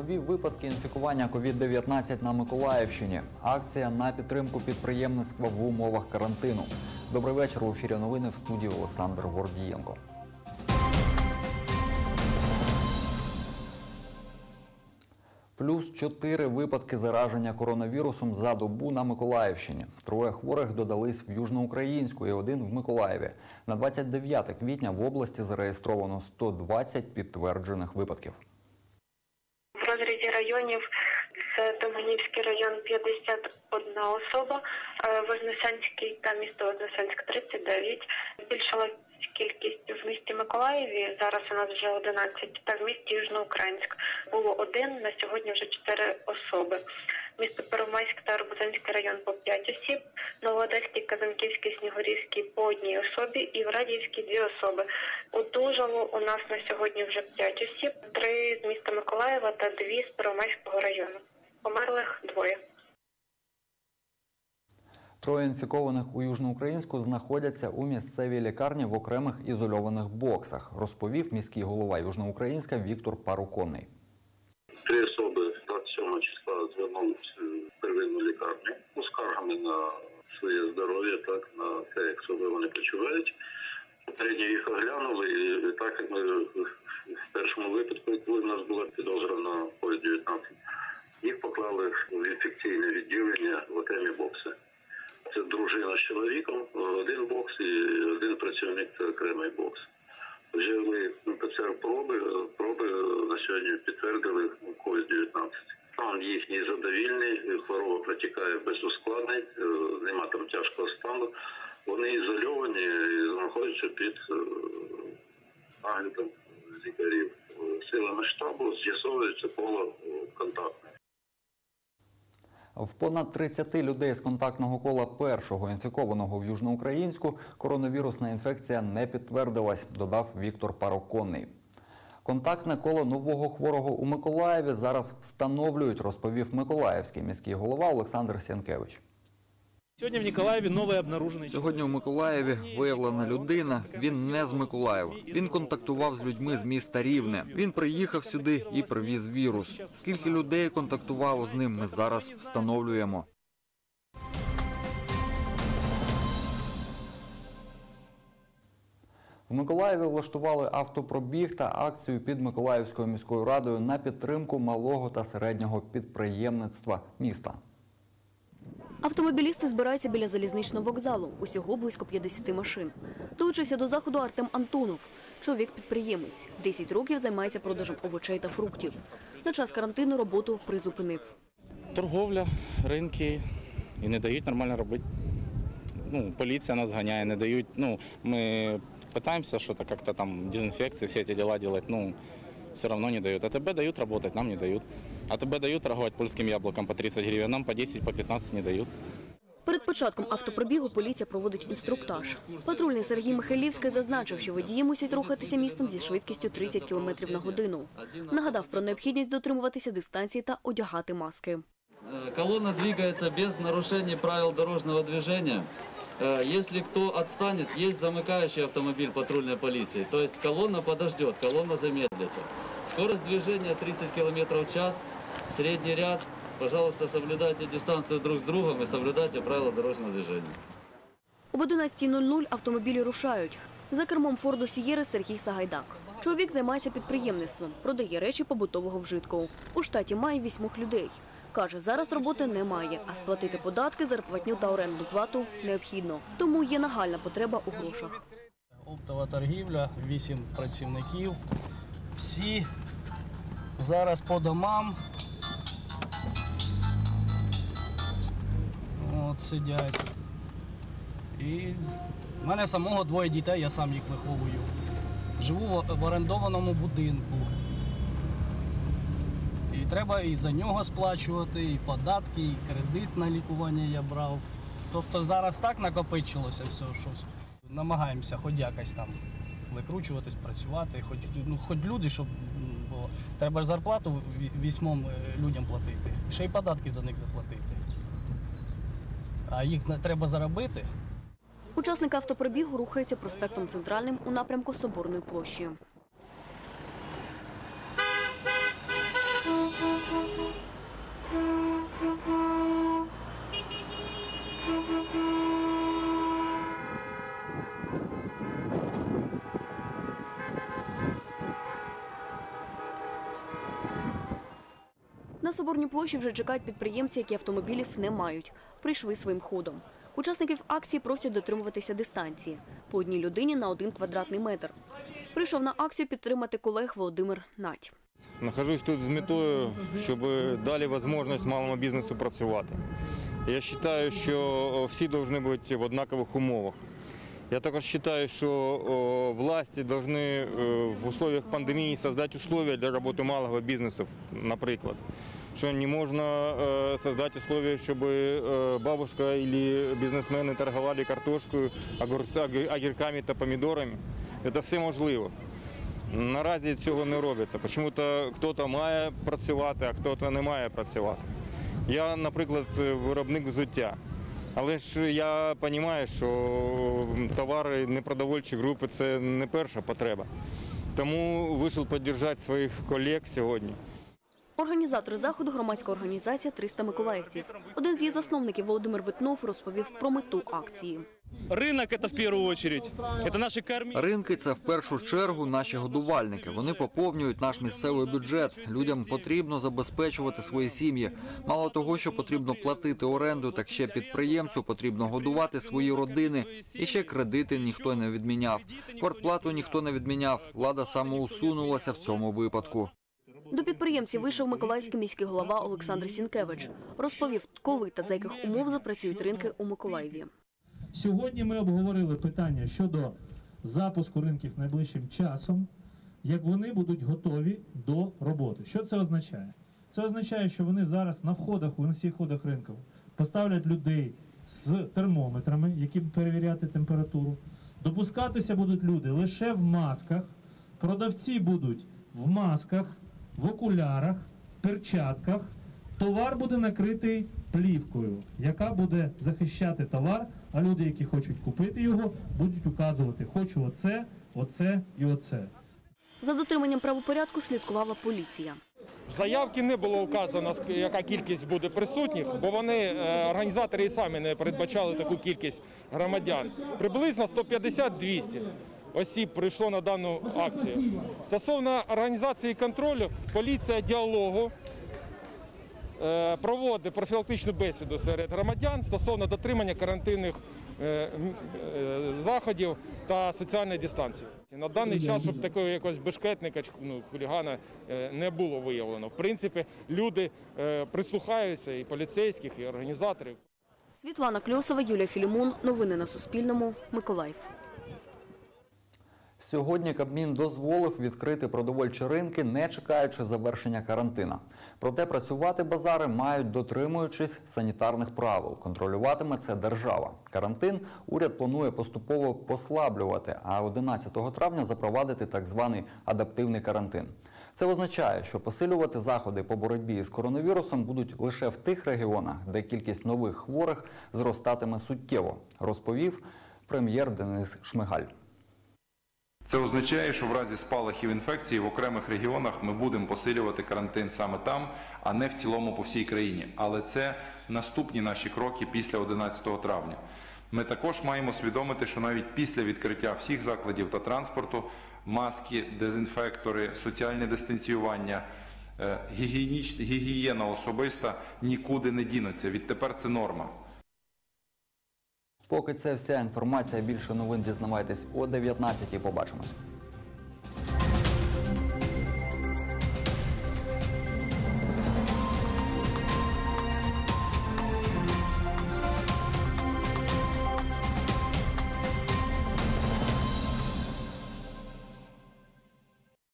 нові випадки інфікування COVID-19 на Миколаївщині. Акція на підтримку підприємництва в умовах карантину. Добрий вечір. У ефірі новини в студії Олександр Гордієнко. Плюс чотири випадки зараження коронавірусом за добу на Миколаївщині. Троє хворих додались в Южноукраїнську і один в Миколаєві. На 29 квітня в області зареєстровано 120 підтверджених випадків. Районів це Доманівський район 51 особа, е, Вознесенський та місто Вознесенськ 39. Збільшилась кількість в місті Миколаєві. Зараз у нас вже 11, та в місті Южноукраїнськ було один, на сьогодні вже 4 особи. Місто Первомайськ та Арбузинський район по 5 осіб, Новоодеський, Казанківський, Снігурівський по одній особі і в Радіївській дві особи. Одужало у нас на сьогодні вже 5 осіб, три з міста Миколаєва та дві з Первомайського району. Померлих двоє. Троє інфікованих у Южноукраїнську знаходяться у місцевій лікарні в окремих ізольованих боксах, розповів міський голова Южноукраїнська Віктор Паруконний. Три особи 27 числа звернулися первинну лікарню скаргами на своє здоров'я, так на те, як себе вони почувають. Попередньо їх оглянули, і так як ми в першому випадку, коли в нас була підозра на COVID-19, їх поклали в інфекційне відділення в окремі бокси. Це дружина з чоловіком, один бокс і один працівник це окремий бокс. Взяли ПЦР-проби, проби на сьогодні підтвердили COVID-19. Стан їхній задовільний, хвороба протікає без ускладнень, е, нема там тяжкого стану. Вони ізольовані і знаходяться під е, наглядом лікарів. Е, Силами штабу з'ясовується коло е, контактне. В понад 30 людей з контактного кола першого інфікованого в Южноукраїнську коронавірусна інфекція не підтвердилась, додав Віктор Пароконний. Контактне коло нового хворого у Миколаєві зараз встановлюють, розповів Миколаївський міський голова Олександр Сянкевич. Сегодня в Николаеве новый обнаруженный Сьогодні у Миколаєві виявлена людина. Він не з Миколаєва. Він контактував з людьми з міста Рівне. Він приїхав сюди і привіз вірус. Скільки людей контактувало з ним, ми зараз встановлюємо. В Миколаєві влаштували автопробіг та акцію під Миколаївською міською радою на підтримку малого та середнього підприємництва міста. Автомобілісти збираються біля залізничного вокзалу. Усього близько 50 машин. Долучився до заходу Артем Антонов. Чоловік-підприємець. 10 років займається продажем овочей та фруктів. На час карантину роботу призупинив. торговля, ринки і не дають нормально робити. Ну, поліція нас ганяє, не дають. Ну, ми питаємося що-то як-то там дезінфекції, всі ці діла робити, ну, все одно не дають. А тебе дають працювати, нам не дають. А тебе дають торгувати польським яблуком по 30 гривень, нам по 10, по 15 не дають. Перед початком автопробігу поліція проводить інструктаж. Патрульний Сергій Михайлівський зазначив, що водії мусять рухатися містом зі швидкістю 30 км на годину. Нагадав про необхідність дотримуватися дистанції та одягати маски. Э, Колонна двигается без нарушений правил дорожного движения. Э, Если кто отстанет, есть замыкающий автомобиль патрульной полиции. То есть колонна подождет, колонна замедлится. Скорость движения 30 км в час, средний ряд. Пожалуйста, соблюдайте дистанцию друг с другом и соблюдайте правила дорожного движения. Об 11.00 автомобілі рушають. За кермом Форду Сієри Сергій Сагайдак. Чоловік займається підприємництвом, продає речі побутового вжитку. У штаті має вісьмох людей. Каже, зараз роботи немає, а сплатити податки, зарплатню та орендну плату необхідно. Тому є нагальна потреба у грошах. Оптова торгівля, 8 працівників. Всі зараз по домам. От сидять. І в мене самого двоє дітей, я сам їх виховую. Живу в орендованому будинку. Треба і за нього сплачувати, і податки, і кредит на лікування я брав. Тобто зараз так накопичилося все, що намагаємося хоч якось там викручуватись, працювати, хоч, ну, хоч люди, щоб бо треба ж зарплату вісьмом е, людям платити, ще й податки за них заплатити. А їх треба заробити. Учасники автопробігу рухаються проспектом Центральним у напрямку Соборної площі. Соборній площі вже чекають підприємці, які автомобілів не мають. Прийшли своїм ходом. Учасників акції просять дотримуватися дистанції по одній людині на один квадратний метр. Прийшов на акцію підтримати колег Володимир Надь. Нахожусь тут з метою, щоб дали можливість малому бізнесу працювати. Я вважаю, що всі повинні бути в однакових умовах. Я також вважаю, що власті повинні е, в условиях пандемії створити умови для роботи малого бізнесу, наприклад. Що не можна е, создати условия, щоб е, бабушка або бізнесмени торгували картошкою, огірками та помідорами. Це все можливо. Наразі цього не робиться. Чому-то хтось має працювати, а хтось не має працювати. Я, наприклад, виробник взуття. Але ж я розумію, що товари непродовольчі групи це не перша потреба. Тому вийшов підтримати своїх колег сьогодні. Організатори заходу громадська організація «300 миколаївців. Один з її засновників Володимир Витнов розповів про мету акції. Рынок это в первую очередь. Это наши кормильцы. Ринки це в першу чергу наші годувальники. Вони поповнюють наш місцевий бюджет. Людям потрібно забезпечувати свої сім'ї. Мало того, що потрібно платити оренду, так ще підприємцю потрібно годувати свої родини. І ще кредити ніхто не відміняв. Квартплату ніхто не відміняв. Влада самоусунулася в цьому випадку. До підприємців вийшов Миколаївський міський голова Олександр Сінкевич. Розповів, коли та за яких умов запрацюють ринки у Миколаєві. Сьогодні ми обговорили питання щодо запуску ринків найближчим часом, як вони будуть готові до роботи. Що це означає? Це означає, що вони зараз на входах, на всіх входах ринків поставлять людей з термометрами, які перевіряти температуру. Допускатися будуть люди лише в масках. Продавці будуть в масках, в окулярах, в перчатках. Товар буде накритий плівкою, яка буде захищати товар, а люди, які хочуть купити його, будуть указувати, хочу оце, оце і оце. За дотриманням правопорядку слідкувала поліція. В заявці не було вказано, ск- яка кількість буде присутніх, бо вони, е, організатори і самі не передбачали таку кількість громадян. Приблизно 150-200 осіб прийшло на дану акцію. Стосовно організації контролю, поліція діалогу е, проводить профілактичну бесіду серед громадян стосовно дотримання карантинних е, е, заходів та соціальної дистанції. На даний час, щоб такого якогось бешкетника ну, хулігана не було виявлено. В принципі, люди прислухаються і поліцейських, і організаторів. Світлана Кльосова, Юлія Філімон. Новини на Суспільному. Миколаїв. Сьогодні Кабмін дозволив відкрити продовольчі ринки, не чекаючи завершення карантина. Проте працювати базари мають дотримуючись санітарних правил. Контролюватиме це держава. Карантин уряд планує поступово послаблювати, а 11 травня запровадити так званий адаптивний карантин. Це означає, що посилювати заходи по боротьбі з коронавірусом будуть лише в тих регіонах, де кількість нових хворих зростатиме суттєво, розповів прем'єр Денис Шмигаль. Це означає, що в разі спалахів інфекції в окремих регіонах ми будемо посилювати карантин саме там, а не в цілому по всій країні. Але це наступні наші кроки після 11 травня. Ми також маємо свідомити, що навіть після відкриття всіх закладів та транспорту маски, дезінфектори, соціальне дистанціювання, е, гігієна особиста нікуди не дінуться. Відтепер це норма. Поки це вся інформація. Більше новин дізнавайтесь о 19 Побачимось.